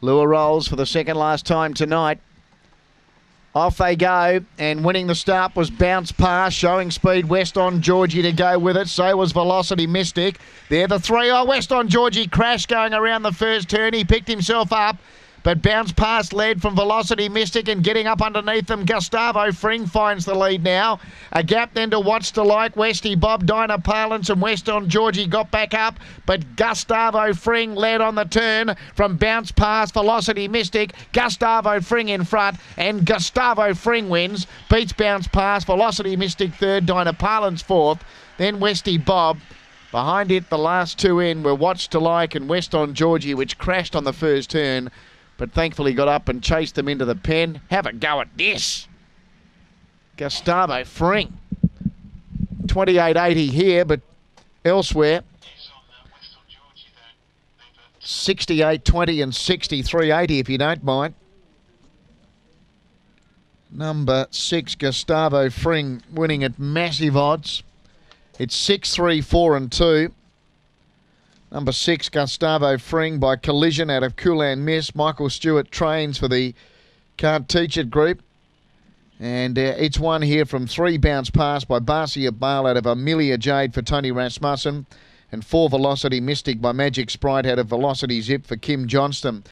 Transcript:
Lure rolls for the second last time tonight. Off they go, and winning the start was Bounce Pass, showing speed west on Georgie to go with it. So was Velocity Mystic. They're the three. Oh, west on Georgie crash going around the first turn. He picked himself up. But Bounce Pass led from Velocity Mystic and getting up underneath them. Gustavo Fring finds the lead now. A gap then to Watch to Like. Westy Bob, Dinah Palance and West on Georgie got back up. But Gustavo Fring led on the turn from Bounce Pass Velocity Mystic. Gustavo Fring in front and Gustavo Fring wins. Beats Bounce Pass Velocity Mystic third. Dinah Palance fourth. Then Westy Bob. Behind it, the last two in were Watch to Like and West on Georgie, which crashed on the first turn but thankfully got up and chased them into the pen. Have a go at this. Gustavo Fring. 28.80 here, but elsewhere. 68.20 and 63.80 if you don't mind. Number six, Gustavo Fring winning at massive odds. It's 6 3 4 and 2. Number six, Gustavo Fring by collision out of Coolan Miss. Michael Stewart trains for the Can't Teach It group. And uh, it's one here from three bounce pass by Barcia Bale out of Amelia Jade for Tony Rasmussen. And four Velocity Mystic by Magic Sprite out of Velocity Zip for Kim Johnston.